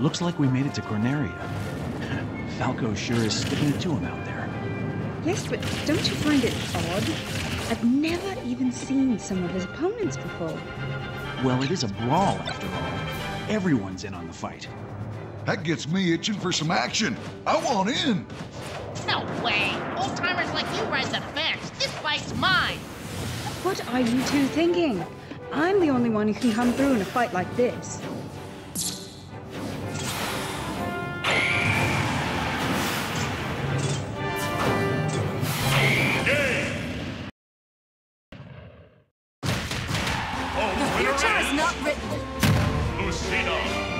Looks like we made it to Corneria. Falco sure is sticking it to him out there. Yes, but don't you find it odd? I've never even seen some of his opponents before. Well, it is a brawl after all. Everyone's in on the fight. That gets me itching for some action. I want in. No way! Old timers like you ride the fence. This fight's mine. What are you two thinking? I'm the only one who can come through in a fight like this. Future is not written. Lucina,